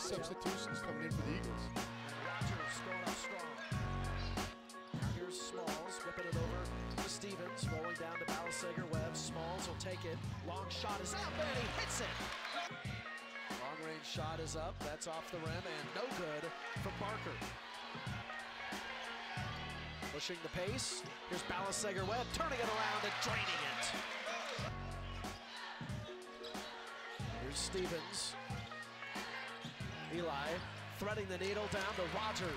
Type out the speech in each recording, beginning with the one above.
substitutions coming in for the Eagles. Rogers going up strong. Now here's Smalls whipping it over to Stevens, rolling down to Ballisager Webb. Smalls will take it. Long shot is up and he hits it. Long range shot is up. That's off the rim and no good from Barker. Pushing the pace. Here's Ballisager Webb turning it around and draining it. Here's Stevens. Eli threading the needle down to Rogers.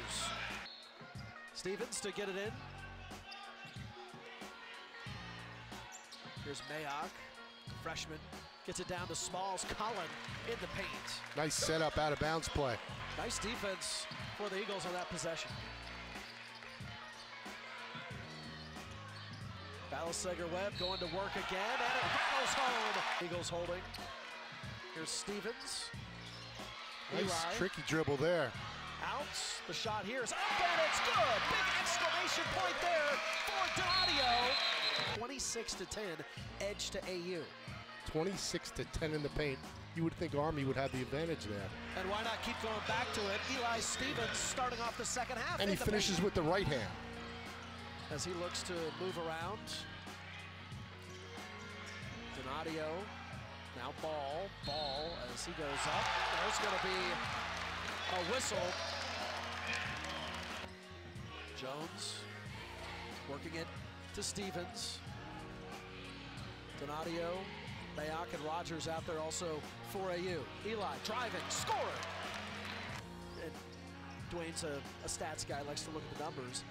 Stevens to get it in. Here's Mayock, freshman, gets it down to Smalls. Cullen in the paint. Nice setup out of bounds play. Nice defense for the Eagles on that possession. Ballisager Webb going to work again, and it rattles home. Eagles holding. Here's Stevens. Nice Eli. tricky dribble there. Out. The shot here is up and it's good. Big exclamation point there for Donadio. 26 to 10, edge to AU. 26 to 10 in the paint. You would think Army would have the advantage there. And why not keep going back to it? Eli Stevens starting off the second half. And he finishes paint with the right hand. as he looks to move around. Donadio now ball, ball as he goes up. There's going to be a whistle. Jones working it to Stevens. Donadio, Mayock, and Rogers out there also for AU. Eli driving, scoring. And Dwayne's a, a stats guy, likes to look at the numbers.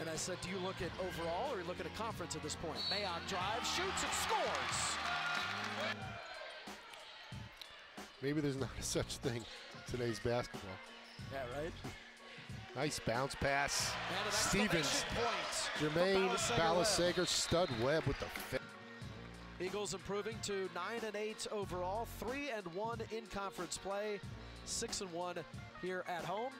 And I said, do you look at overall or you look at a conference at this point? Mayock drives, shoots, and scores. Maybe there's not such thing today's basketball. Yeah, right? Nice bounce pass. Stevens, Jermaine Ballisager-Webb. Stud web with the. Eagles improving to nine and eight overall, three and one in conference play, six and one here at home.